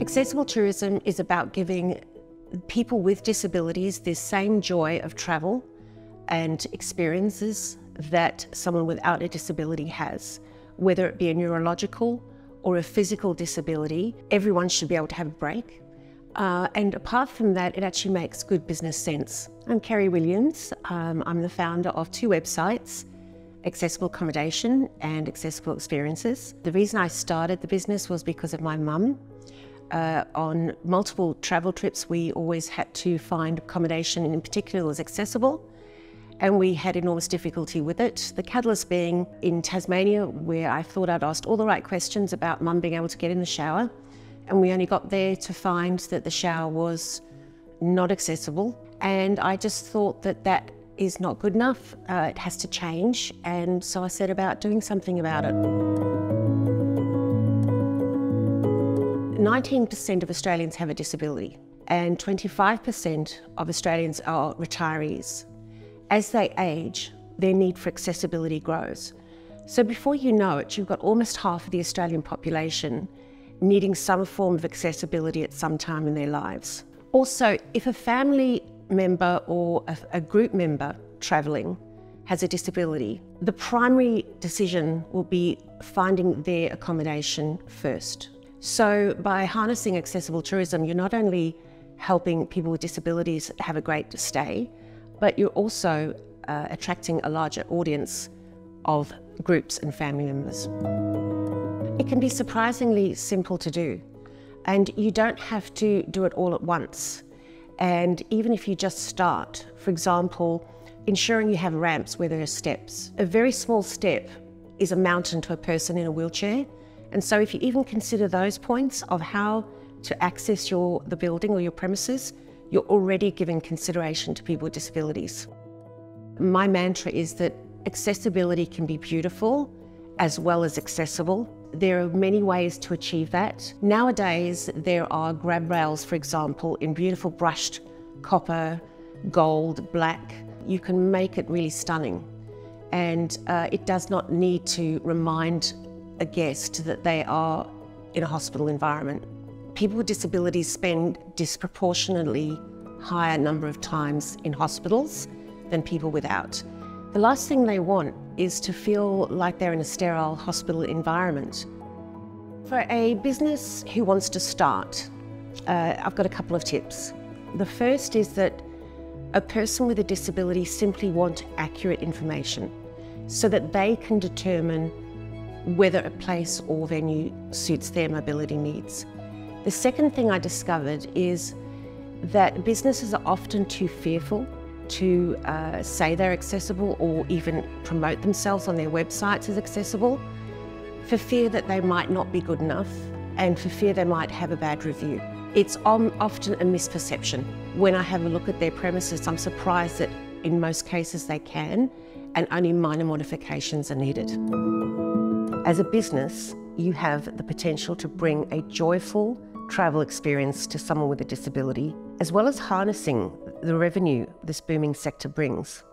Accessible tourism is about giving people with disabilities the same joy of travel and experiences that someone without a disability has, whether it be a neurological or a physical disability. Everyone should be able to have a break. Uh, and apart from that, it actually makes good business sense. I'm Kerry Williams. Um, I'm the founder of two websites, Accessible Accommodation and Accessible Experiences. The reason I started the business was because of my mum. Uh, on multiple travel trips, we always had to find accommodation, in particular, that was accessible and we had enormous difficulty with it. The catalyst being in Tasmania, where I thought I'd asked all the right questions about mum being able to get in the shower, and we only got there to find that the shower was not accessible. And I just thought that that is not good enough. Uh, it has to change. And so I set about doing something about it. 19% of Australians have a disability, and 25% of Australians are retirees. As they age, their need for accessibility grows. So before you know it, you've got almost half of the Australian population needing some form of accessibility at some time in their lives. Also, if a family member or a, group member travelling has a disability, the primary decision will be finding their accommodation first. So by harnessing accessible tourism, you're not only helping people with disabilities have a great stay, but you're also uh, attracting a larger audience of groups and family members. It can be surprisingly simple to do, and you don't have to do it all at once. And even if you just start, for example, ensuring you have ramps where there are steps. A very small step is a mountain to a person in a wheelchair. And so if you even consider those points of how to access your the building or your premises, you're already giving consideration to people with disabilities. My mantra is that accessibility can be beautiful as well as accessible. There are many ways to achieve that. Nowadays, there are grab rails, for example, in beautiful brushed copper, gold, black. You can make it really stunning. And uh, it does not need to remind a guest that they are in a hospital environment people with disabilities spend disproportionately higher number of times in hospitals than people without. The last thing they want is to feel like they're in a sterile hospital environment. For a business who wants to start, uh, I've got a couple of tips. The first is that a person with a disability simply want accurate information so that they can determine whether a place or venue suits their mobility needs. The second thing I discovered is that businesses are often too fearful to uh, say they're accessible or even promote themselves on their websites as accessible for fear that they might not be good enough and for fear they might have a bad review. It's often a misperception. When I have a look at their premises, I'm surprised that in most cases they can and only minor modifications are needed. As a business, you have the potential to bring a joyful, travel experience to someone with a disability, as well as harnessing the revenue this booming sector brings.